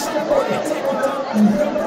Stop! Mesdames time.